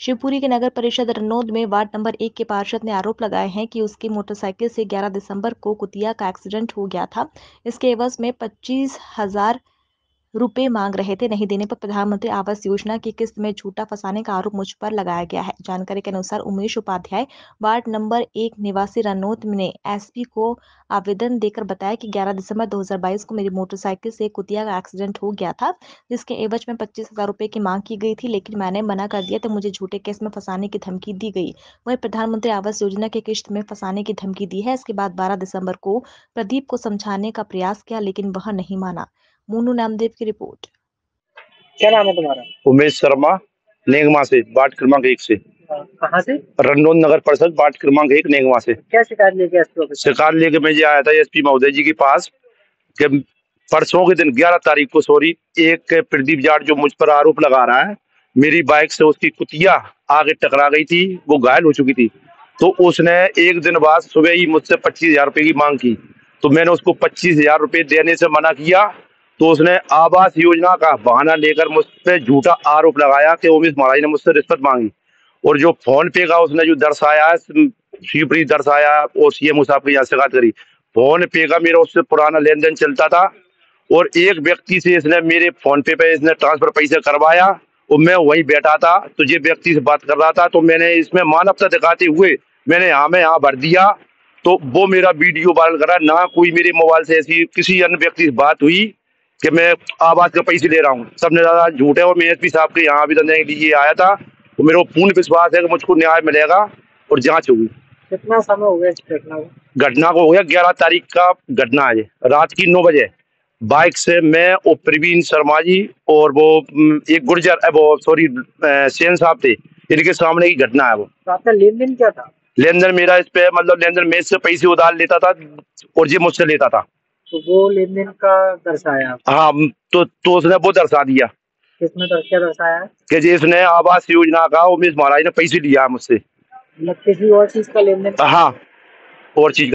शिवपुरी के नगर परिषद रनौद में वार्ड नंबर एक के पार्षद ने आरोप लगाए हैं कि उसकी मोटरसाइकिल से 11 दिसंबर को कुतिया का एक्सीडेंट हो गया था। इसके एवज में पच्चीस हज़ार रुपए मांग रहे थे नहीं देने पर प्रधानमंत्री आवास योजना की किस्त में झूठा फंसाने का आरोप मुझ पर लगाया गया है। जानकारी के अनुसार उमेश उपाध्याय, वार्ड नंबर एक, निवासी रनौत ने एसपी को आवेदन देकर बताया कि 11 दिसंबर 2022 को मेरी मोटरसाइकिल से कुतिया का एक्सीडेंट हो गया था, जिसके एवज में पच्चीस हज़ार रुपए की मांग की गई थी, लेकिन मैंने मना कर दिया तो मुझे झूठे केस में फंसाने की धमकी दी गई। वही प्रधानमंत्री आवास योजना की किस्त में फंसाने की धमकी दी है। इसके बाद बारह दिसंबर को प्रदीप को समझाने का प्रयास किया, लेकिन वह नहीं माना। मोनू नामदेव की रिपोर्ट। क्या नाम है तुम्हारा? उमेश शर्मा नेगमा से वार्ड क्रमांक एक से। कहाँ से? रंडोन नगर परिषद वार्ड क्रमांक एक नेगमा से। क्या शिकायत लेके सरकार लेके मैं आया था एसपी महोदय जी के पास कि परसों के दिन 11 तारीख को सॉरी एक प्रदीप जाट जो मुझ पर आरोप लगा रहा है मेरी बाइक से उसकी कुतिया आगे टकरा गई थी वो घायल हो चुकी थी। तो उसने एक दिन बाद सुबह ही मुझसे पच्चीस हज़ार रुपये की मांग की। तो मैंने उसको पच्चीस हज़ार रुपये देने से मना किया तो उसने आवास योजना का बहाना लेकर मुझ पर झूठा आरोप लगाया कि उमेश महाराज ने मुझसे रिश्वत मांगी। और जो फ़ोन पे का उसने जो दर्शाया शिवप्री दर्शाया, और सीएम साहब की यहाँ शिकायत करी, फ़ोन पे का मेरा उससे पुराना लेन देन चलता था। और एक व्यक्ति से इसने मेरे फ़ोन पे पे इसने ट्रांसफ़र पैसे करवाया, और मैं वहीं बैठा था। तो ये व्यक्ति से बात कर रहा था तो मैंने इसमें मानवता दिखाते हुए मैंने यहाँ में यहाँ भर दिया। तो वो मेरा वीडियो वायरल करा, ना कोई मेरे मोबाइल से ऐसी किसी अन्य व्यक्ति से बात हुई। कि मैं आवाज़ के पैसे ले रहा हूँ। सबने ज़्यादा झूठ है और मैं एस पी साहब के यहाँ आवेदन देने के लिए आया था। तो मेरे को पूर्ण विश्वास है कि मुझको न्याय मिलेगा और जाँच होगी। कितना समय हो गया इस घटना को? घटना को हो गया ग्यारह तारीख का घटना है। रात की नौ बजे। बाइक से मैं और प्रवीण शर्मा जी और वो एक गुर्जर वो सॉरी सेन साहब थे। इनके सामने की घटना है वो। तो आपका लेन देन क्या था? लेन देन मेरा इस पे मतलब लेन देन मैं इससे पैसे उधार लेता था और ये मुझसे लेता था। तो वो लेन देन का दर्शाया हाँ तो तो उसने वो दर्शा दिया। किसने क्या दर्शाया? कि जिसने इसने आवास योजना का उमेश महाराज ने पैसे लिया मुझसे। मतलब किसी और चीज़ का लेन देन हाँ और चीज़